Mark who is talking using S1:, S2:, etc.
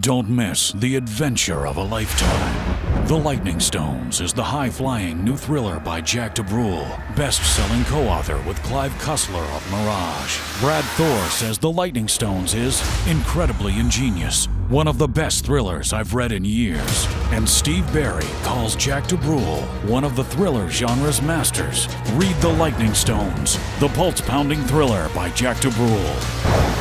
S1: Don't miss the adventure of a lifetime. The Lightning Stones is the high flying new thriller by Jack Du Brul, best selling co author with Clive Cussler of Mirage. Brad Thor says The Lightning Stones is incredibly ingenious, one of the best thrillers I've read in years. And Steve Berry calls Jack Du Brul one of the thriller genre's masters. Read The Lightning Stones, the pulse pounding thriller by Jack Du Brul.